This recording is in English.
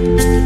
Thank